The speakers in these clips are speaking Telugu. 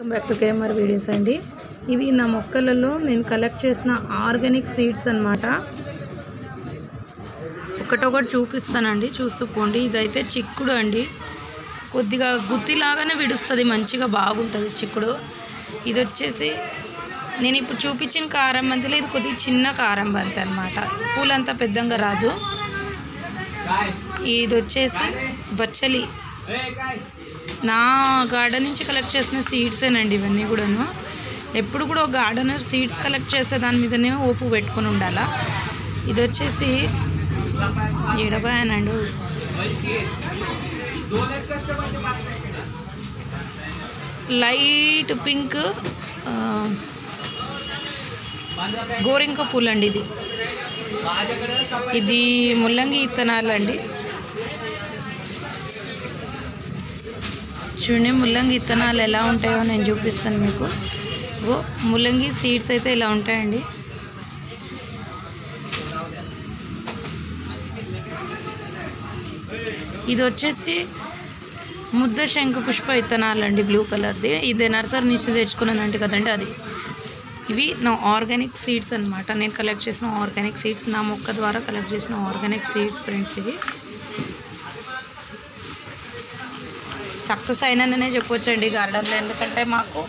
Welcome back to KMR videos అండి. ఇవి నా మొక్కలలో నేను కలెక్ట్ చేసిన ఆర్గానిక్ సీడ్స్ అన్నమాట. ఒకటొకటి చూపిస్తానండి చూస్తూ పోండి. ఇదైతే చిక్కుడు అండి. కొద్దిగా గుత్తిలాగానే విడుస్తుంది మంచిగా బాగుంటుంది చిక్కుడు. ఇది వచ్చేసి నేను ఇప్పుడు చూపించిన కారం బంతిలో ఇది కొద్దిగా చిన్న కారం బంతి అనమాట పూలంతా పెద్దగా రాదు. ఇది వచ్చేసి బచ్చలి. నా గార్డెన్ నుంచి కలెక్ట్ చేసిన సీడ్సేనండి ఇవన్నీ కూడాను. ఎప్పుడు కూడా ఒక గార్డెనర్ సీడ్స్ కలెక్ట్ చేసే దాని మీదనే ఓపు పెట్టుకొని ఉండాలా? ఇది వచ్చేసి ఎడబాయనండు. లైట్ పింక్ గోరింక పూలండి ఇది. ఇది ముల్లంగి ఇత్తనాలు చూడండి ముల్లంగి ఇత్తనాలు ఎలా ఉంటాయో నేను చూపిస్తాను మీకు. గో ముల్లంగి సీడ్స్ అయితే ఇలా ఉంటాయండి. ఇది వచ్చేసి ముద్ద శంఖ పుష్ప విత్తనాలు అండి బ్లూ కలర్ది ఇది నర్సరీ నుంచి తెచ్చుకున్నాను అంటే కదండి అది. ఇవి నా ఆర్గానిక్ సీడ్స్ అన్నమాట. నేను కలెక్ట్ చేసిన ఆర్గానిక్ సీడ్స్ నా మొక్క ద్వారా కలెక్ట్ చేసిన ఆర్గానిక్ సీడ్స్ ఫ్రెండ్స్ ఇవి. సక్సెస్ అయిననే చెప్పొచ్చండి గార్డెన్లో. ఎందుకంటే మాకు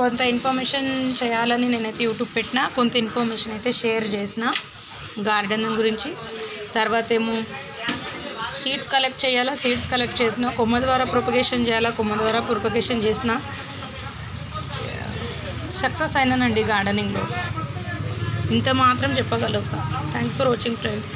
కొంత ఇన్ఫర్మేషన్ చేయాలని నేనైతే యూట్యూబ్ పెట్టిన కొంత ఇన్ఫర్మేషన్ అయితే షేర్ చేసిన గార్డెన్ గురించి. తర్వాత ఏమో సీడ్స్ కలెక్ట్ చేయాలా సీడ్స్ కలెక్ట్ చేసిన కొమ్మ ద్వారా ప్రొపగేషన్ చేయాలా కొమ్మ ద్వారా ప్రొపగేషన్ చేసిన సక్సెస్ అయినానండి గార్డెనింగ్లో. ఇంత మాత్రం చెప్పగలుగుతా. Thanks for watching friends